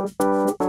Música